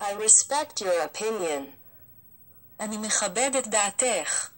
I respect your opinion. אני מכבד את דעתך.